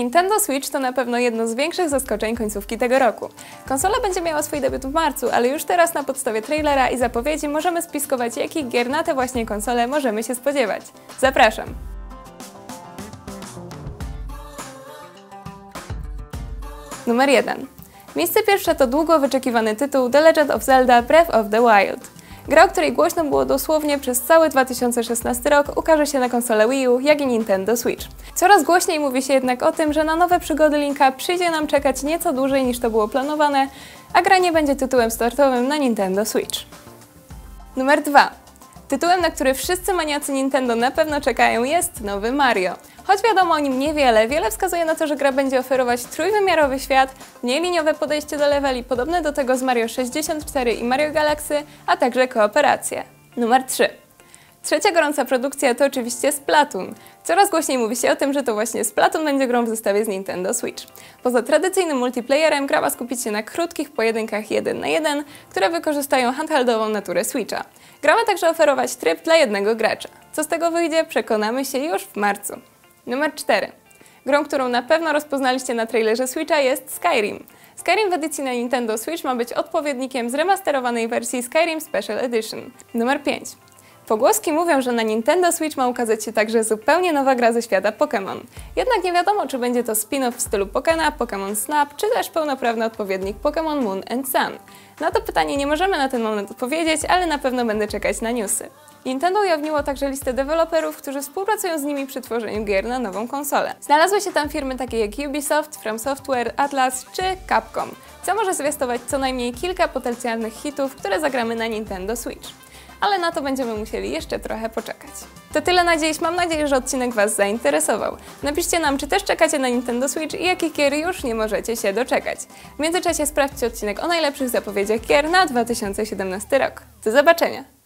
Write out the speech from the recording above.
Nintendo Switch to na pewno jedno z większych zaskoczeń końcówki tego roku. Konsola będzie miała swój debiut w marcu, ale już teraz na podstawie trailera i zapowiedzi możemy spiskować, jakich gier na tę właśnie konsolę możemy się spodziewać. Zapraszam! Numer 1. Miejsce pierwsze to długo wyczekiwany tytuł The Legend of Zelda Breath of the Wild. Gra, o której głośno było dosłownie przez cały 2016 rok, ukaże się na konsolę Wii U, jak i Nintendo Switch. Coraz głośniej mówi się jednak o tym, że na nowe przygody Linka przyjdzie nam czekać nieco dłużej niż to było planowane, a gra nie będzie tytułem startowym na Nintendo Switch. Numer 2. Tytułem, na który wszyscy maniacy Nintendo na pewno czekają jest nowy Mario. Choć wiadomo o nim niewiele, wiele wskazuje na to, że gra będzie oferować trójwymiarowy świat, mniej liniowe podejście do leveli, podobne do tego z Mario 64 i Mario Galaxy, a także kooperację. Numer 3. Trzecia gorąca produkcja to oczywiście Splatoon. Coraz głośniej mówi się o tym, że to właśnie Splatoon będzie grą w zestawie z Nintendo Switch. Poza tradycyjnym multiplayerem gra ma skupić się na krótkich pojedynkach 1 na 1, które wykorzystają handheldową naturę Switcha. Gra ma także oferować tryb dla jednego gracza. Co z tego wyjdzie, przekonamy się już w marcu. Numer 4. Grą, którą na pewno rozpoznaliście na trailerze Switcha jest Skyrim. Skyrim w edycji na Nintendo Switch ma być odpowiednikiem zremasterowanej wersji Skyrim Special Edition. Numer 5. Pogłoski mówią, że na Nintendo Switch ma ukazać się także zupełnie nowa gra ze świata Pokémon. Jednak nie wiadomo, czy będzie to spin-off w stylu Pokena, Pokémon Snap, czy też pełnoprawny odpowiednik Pokémon Moon and Sun. Na to pytanie nie możemy na ten moment odpowiedzieć, ale na pewno będę czekać na newsy. Nintendo ujawniło także listę deweloperów, którzy współpracują z nimi przy tworzeniu gier na nową konsolę. Znalazły się tam firmy takie jak Ubisoft, From Software, Atlas czy Capcom, co może zwiastować co najmniej kilka potencjalnych hitów, które zagramy na Nintendo Switch ale na to będziemy musieli jeszcze trochę poczekać. To tyle na dziś, mam nadzieję, że odcinek Was zainteresował. Napiszcie nam, czy też czekacie na Nintendo Switch i jakich gier już nie możecie się doczekać. W międzyczasie sprawdźcie odcinek o najlepszych zapowiedziach gier na 2017 rok. Do zobaczenia!